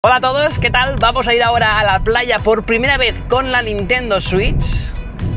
Hola a todos, ¿qué tal? Vamos a ir ahora a la playa por primera vez con la Nintendo Switch.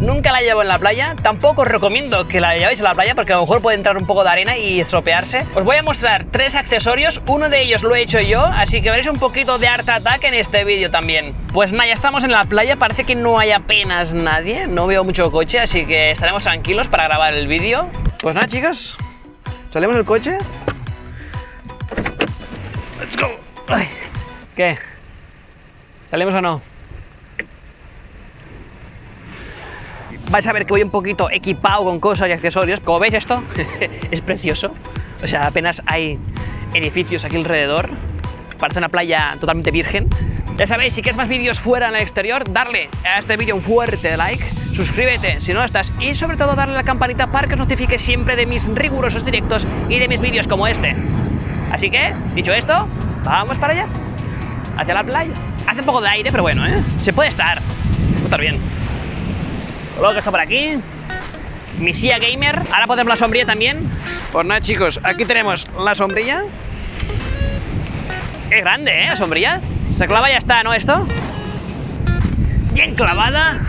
Nunca la llevo en la playa, tampoco os recomiendo que la llevéis a la playa porque a lo mejor puede entrar un poco de arena y estropearse. Os voy a mostrar tres accesorios, uno de ellos lo he hecho yo, así que veréis un poquito de Art Attack en este vídeo también. Pues nada, ya estamos en la playa, parece que no hay apenas nadie, no veo mucho coche, así que estaremos tranquilos para grabar el vídeo. Pues nada chicos, salimos del coche. Let's go. Ay. ¿Qué? ¿Salimos o no? Vais a ver que voy un poquito equipado con cosas y accesorios. Como veis esto, es precioso. O sea, apenas hay edificios aquí alrededor. Parece una playa totalmente virgen. Ya sabéis, si quieres más vídeos fuera en el exterior, darle a este vídeo un fuerte like, suscríbete si no estás y sobre todo darle a la campanita para que os notifique siempre de mis rigurosos directos y de mis vídeos como este. Así que, dicho esto, vamos para allá hacia la playa. Hace un poco de aire, pero bueno, ¿eh? Se puede estar. Puede estar bien. Luego que está por aquí. Mi Gamer. Ahora ponemos la sombrilla también. Pues nada, chicos, aquí tenemos la sombrilla. Es grande, ¿eh? La sombrilla. Se clava y ya está, ¿no? Esto. Bien clavada.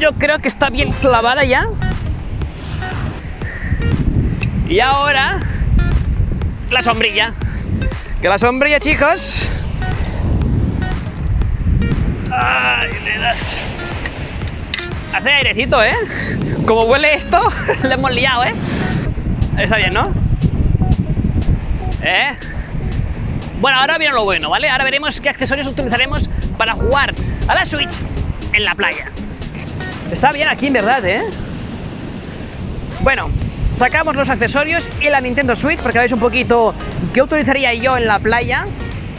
Yo creo que está bien clavada ya. Y ahora la sombrilla. Que la sombrilla, chicos, Ay, le das. Hace airecito, ¿eh? Como huele esto, le hemos liado, ¿eh? Está bien, ¿no? ¿Eh? Bueno, ahora viene lo bueno, ¿vale? Ahora veremos qué accesorios utilizaremos para jugar a la Switch en la playa. Está bien aquí, en verdad, ¿eh? Bueno, sacamos los accesorios y la Nintendo Switch porque veis un poquito qué utilizaría yo en la playa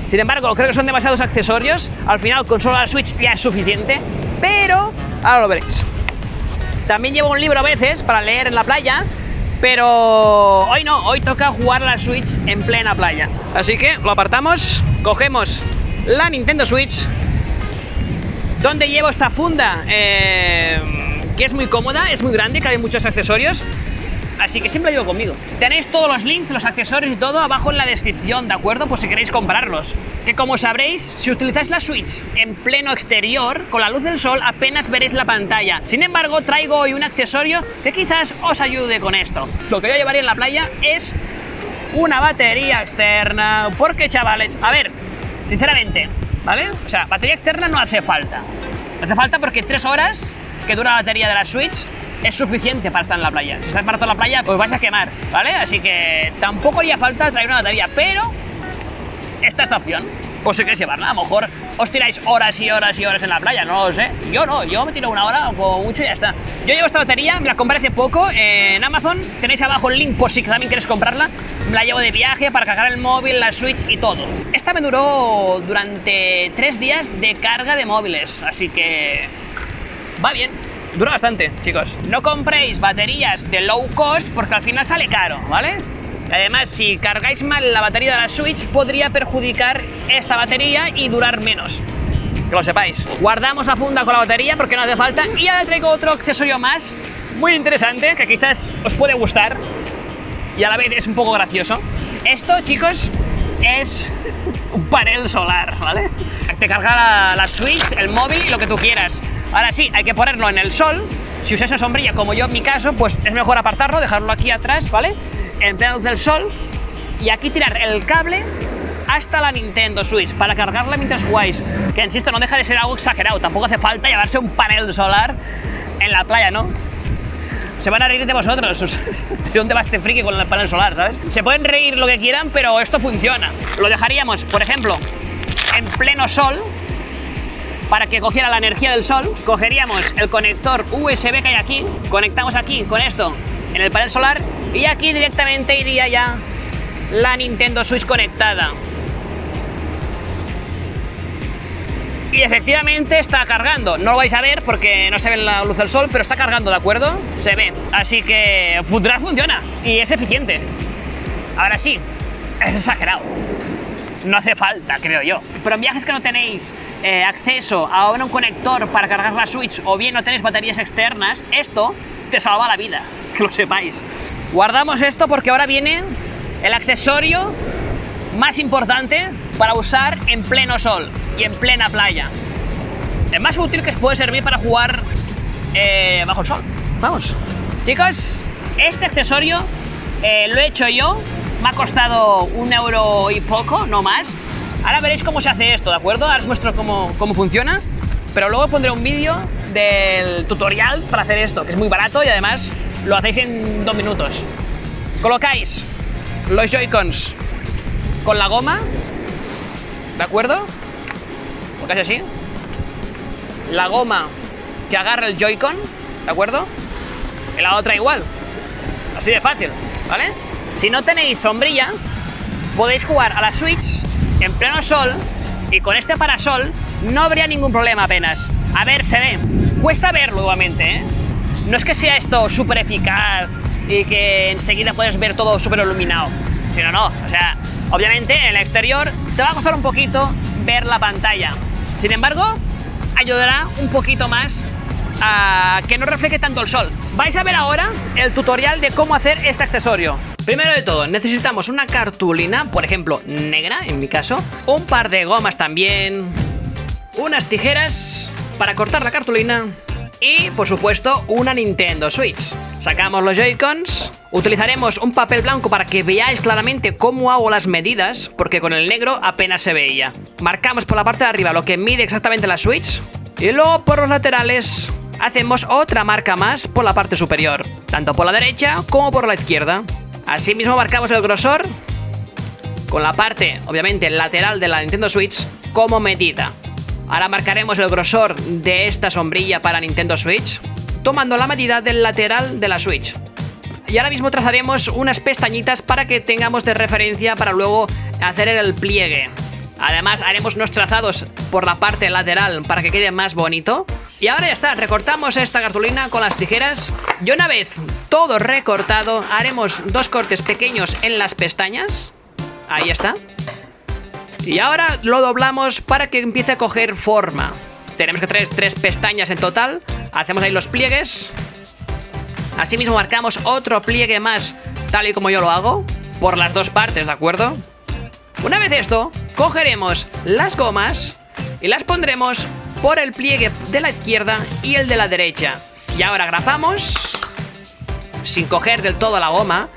sin embargo, creo que son demasiados accesorios. Al final, con solo la Switch ya es suficiente. Pero ahora lo veréis. También llevo un libro a veces para leer en la playa. Pero hoy no, hoy toca jugar la Switch en plena playa. Así que lo apartamos, cogemos la Nintendo Switch. ¿Dónde llevo esta funda? Eh, que es muy cómoda, es muy grande, cabe muchos accesorios así que siempre llevo conmigo. Tenéis todos los links, los accesorios y todo abajo en la descripción, ¿de acuerdo? Por si queréis comprarlos. Que como sabréis, si utilizáis la Switch en pleno exterior, con la luz del sol apenas veréis la pantalla. Sin embargo, traigo hoy un accesorio que quizás os ayude con esto. Lo que yo llevaría en la playa es una batería externa, porque chavales, a ver, sinceramente, ¿vale? O sea, batería externa no hace falta. No hace falta porque tres horas que dura la batería de la Switch es suficiente para estar en la playa. Si estás para toda la playa, pues vais a quemar, ¿vale? Así que tampoco haría falta traer una batería, pero esta es la opción. Pues si queréis llevarla, a lo mejor os tiráis horas y horas y horas en la playa, no lo sé. Yo no, yo me tiro una hora o mucho y ya está. Yo llevo esta batería, me la compré hace poco en Amazon. Tenéis abajo el link por si también quieres comprarla. Me la llevo de viaje para cargar el móvil, la Switch y todo. Esta me duró durante tres días de carga de móviles, así que va bien. Dura bastante, chicos. No compréis baterías de low cost porque al final sale caro, ¿vale? Además, si cargáis mal la batería de la Switch, podría perjudicar esta batería y durar menos. Que lo sepáis. Guardamos la funda con la batería porque no hace falta. Y ahora traigo otro accesorio más, muy interesante, que quizás os puede gustar. Y a la vez es un poco gracioso. Esto, chicos, es un panel solar, ¿vale? Te carga la, la Switch, el móvil y lo que tú quieras. Ahora sí, hay que ponerlo en el sol. Si una sombrilla, como yo en mi caso, pues es mejor apartarlo, dejarlo aquí atrás, ¿vale? En pleno del sol. Y aquí tirar el cable hasta la Nintendo Switch para cargarla mientras jugáis. Que insisto, no deja de ser algo exagerado. Tampoco hace falta llevarse un panel solar en la playa, ¿no? Se van a reír de vosotros. ¿De dónde va este friki con el panel solar, sabes? Se pueden reír lo que quieran, pero esto funciona. Lo dejaríamos, por ejemplo, en pleno sol, para que cogiera la energía del sol, cogeríamos el conector USB que hay aquí, conectamos aquí con esto en el panel solar y aquí directamente iría ya la Nintendo Switch conectada. Y efectivamente está cargando. No lo vais a ver porque no se ve la luz del sol, pero está cargando, ¿de acuerdo? Se ve. Así que funciona y es eficiente. Ahora sí, es exagerado no hace falta, creo yo. Pero en viajes que no tenéis eh, acceso a un conector para cargar la Switch o bien no tenéis baterías externas, esto te salva la vida, que lo sepáis. Guardamos esto porque ahora viene el accesorio más importante para usar en pleno sol y en plena playa. Es más útil que puede servir para jugar eh, bajo el sol. Vamos. Chicos, este accesorio eh, lo he hecho yo. Me ha costado un euro y poco, no más. Ahora veréis cómo se hace esto, ¿de acuerdo? Ahora os muestro cómo, cómo funciona. Pero luego pondré un vídeo del tutorial para hacer esto, que es muy barato y además lo hacéis en dos minutos. Colocáis los Joy-Cons con la goma, ¿de acuerdo? Colocáis así. La goma que agarra el Joy-Con, ¿de acuerdo? Y la otra igual. Así de fácil, ¿vale? Si no tenéis sombrilla, podéis jugar a la Switch en pleno sol y con este parasol no habría ningún problema apenas. A ver, se ve. Cuesta verlo igualmente, ¿eh? No es que sea esto súper eficaz y que enseguida puedes ver todo súper iluminado. Sino no, o sea, obviamente en el exterior te va a costar un poquito ver la pantalla. Sin embargo, ayudará un poquito más a que no refleje tanto el sol. Vais a ver ahora el tutorial de cómo hacer este accesorio. Primero de todo, necesitamos una cartulina, por ejemplo, negra en mi caso, un par de gomas también, unas tijeras para cortar la cartulina y, por supuesto, una Nintendo Switch. Sacamos los Joy-Cons, utilizaremos un papel blanco para que veáis claramente cómo hago las medidas, porque con el negro apenas se veía. Marcamos por la parte de arriba lo que mide exactamente la Switch y luego por los laterales hacemos otra marca más por la parte superior, tanto por la derecha como por la izquierda. Asimismo marcamos el grosor con la parte, obviamente, lateral de la Nintendo Switch como medida. Ahora marcaremos el grosor de esta sombrilla para Nintendo Switch, tomando la medida del lateral de la Switch. Y ahora mismo trazaremos unas pestañitas para que tengamos de referencia para luego hacer el pliegue. Además haremos unos trazados por la parte lateral para que quede más bonito. Y ahora ya está, recortamos esta cartulina con las tijeras. Y una vez todo recortado, haremos dos cortes pequeños en las pestañas. Ahí está. Y ahora lo doblamos para que empiece a coger forma. Tenemos que tener tres pestañas en total. Hacemos ahí los pliegues. Asimismo marcamos otro pliegue más, tal y como yo lo hago. Por las dos partes, ¿de acuerdo? Una vez esto, cogeremos las gomas y las pondremos por el pliegue de la izquierda y el de la derecha. Y ahora grafamos, sin coger del todo la goma,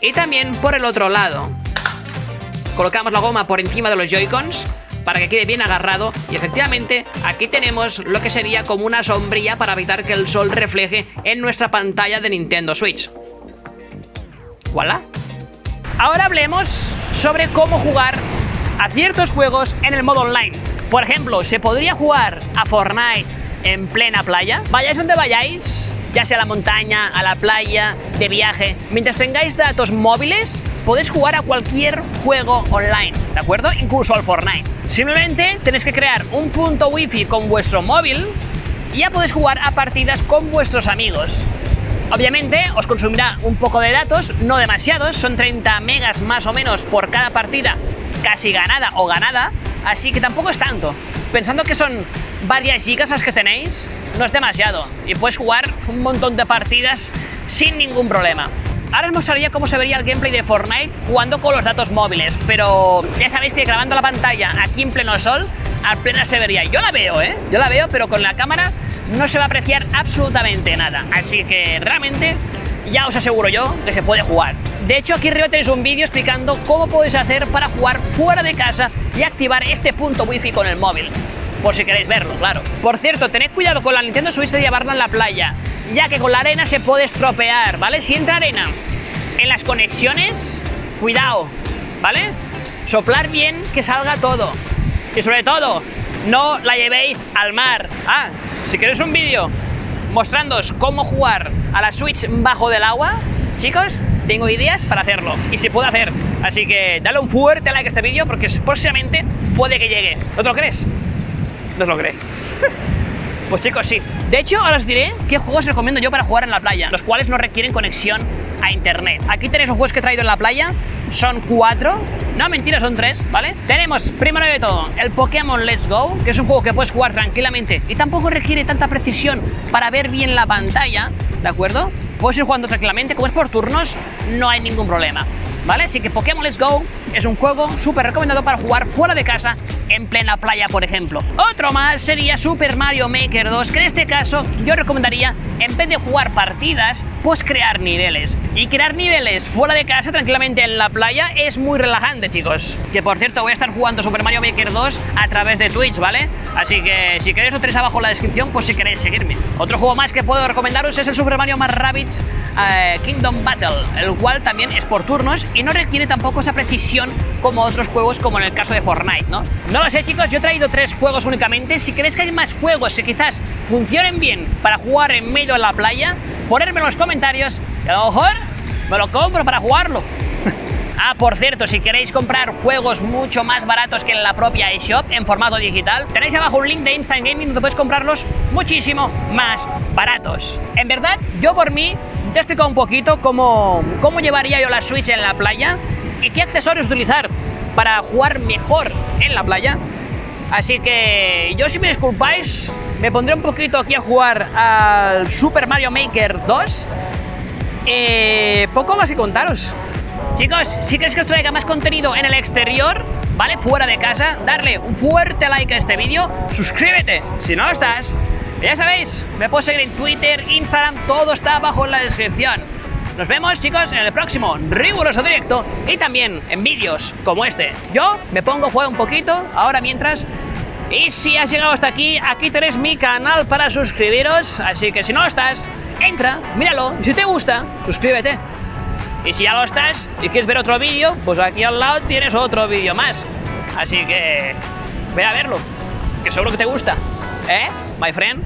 y también por el otro lado. Colocamos la goma por encima de los Joy-Cons para que quede bien agarrado y efectivamente aquí tenemos lo que sería como una sombrilla para evitar que el sol refleje en nuestra pantalla de Nintendo Switch. ¡Voilà! Ahora hablemos sobre cómo jugar a ciertos juegos en el modo online. Por ejemplo, ¿se podría jugar a Fortnite en plena playa? Vayáis donde vayáis, ya sea a la montaña, a la playa, de viaje, mientras tengáis datos móviles, podéis jugar a cualquier juego online, ¿de acuerdo? Incluso al Fortnite. Simplemente tenéis que crear un punto wifi con vuestro móvil y ya podéis jugar a partidas con vuestros amigos. Obviamente os consumirá un poco de datos, no demasiados, son 30 megas más o menos por cada partida casi ganada o ganada, así que tampoco es tanto. Pensando que son varias gigas las que tenéis, no es demasiado y puedes jugar un montón de partidas sin ningún problema. Ahora os mostraría cómo se vería el gameplay de Fortnite jugando con los datos móviles, pero ya sabéis que grabando la pantalla aquí en pleno sol, al pleno se vería. Yo la veo, ¿eh? Yo la veo, pero con la cámara no se va a apreciar absolutamente nada. Así que realmente ya os aseguro yo que se puede jugar. De hecho, aquí arriba tenéis un vídeo explicando cómo podéis hacer para jugar fuera de casa y activar este punto wifi con el móvil. Por si queréis verlo, claro. Por cierto, tened cuidado con la Nintendo Switch de llevarla en la playa, ya que con la arena se puede estropear, ¿vale? Si entra arena en las conexiones, cuidado, ¿vale? Soplar bien que salga todo. Y sobre todo, no la llevéis al mar. Ah, si queréis un vídeo mostrándoos cómo jugar a la Switch bajo del agua, chicos, tengo ideas para hacerlo y se puede hacer. Así que dale un fuerte like a este vídeo porque próximamente puede que llegue. ¿No te lo crees? Lo crees. Pues chicos, sí. De hecho, ahora os diré qué juegos recomiendo yo para jugar en la playa, los cuales no requieren conexión a internet. Aquí tenéis los juegos que he traído en la playa, son cuatro. No, mentira, son tres, ¿vale? Tenemos, primero de todo, el Pokémon Let's Go, que es un juego que puedes jugar tranquilamente y tampoco requiere tanta precisión para ver bien la pantalla, ¿de acuerdo? Puedes ir jugando tranquilamente, como es por turnos, no hay ningún problema. ¿Vale? Así que Pokémon Let's Go es un juego súper recomendado para jugar fuera de casa en plena playa, por ejemplo. Otro más sería Super Mario Maker 2, que en este caso yo recomendaría, en vez de jugar partidas, pues crear niveles. Y crear niveles fuera de casa, tranquilamente en la playa, es muy relajante, chicos. Que por cierto, voy a estar jugando Super Mario Maker 2 a través de Twitch, ¿vale? Así que si queréis, lo tenéis abajo en la descripción, pues si queréis seguirme. Otro juego más que puedo recomendaros es el Super Mario más eh, Kingdom Battle, el cual también es por turnos y no requiere tampoco esa precisión como otros juegos, como en el caso de Fortnite, ¿no? No lo sé, chicos, yo he traído tres juegos únicamente. Si queréis que hay más juegos que quizás funcionen bien para jugar en medio de la playa, ponedme en los comentarios y a lo mejor me lo compro para jugarlo. Ah, por cierto, si queréis comprar juegos mucho más baratos que en la propia eShop en formato digital, tenéis abajo un link de Instant Gaming donde podéis comprarlos muchísimo más baratos. En verdad, yo por mí te he explicado un poquito cómo, cómo llevaría yo la Switch en la playa y qué accesorios utilizar para jugar mejor en la playa. Así que yo si me disculpáis, me pondré un poquito aquí a jugar al Super Mario Maker 2. Eh, poco más que contaros. Chicos, si queréis que os traiga más contenido en el exterior, ¿vale? Fuera de casa, darle un fuerte like a este vídeo, suscríbete si no lo estás. Ya sabéis, me puedes seguir en Twitter, Instagram, todo está abajo en la descripción. Nos vemos, chicos, en el próximo riguroso directo y también en vídeos como este. Yo me pongo jugar un poquito ahora mientras. Y si has llegado hasta aquí, aquí tenéis mi canal para suscribiros. Así que si no lo estás, entra, míralo. Y si te gusta, suscríbete. Y si ya lo estás y quieres ver otro vídeo, pues aquí al lado tienes otro vídeo más. Así que ve a verlo, que seguro que te gusta. ¿Eh, my friend?